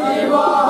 Siwa.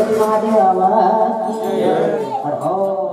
Mahadev आवाज हर हर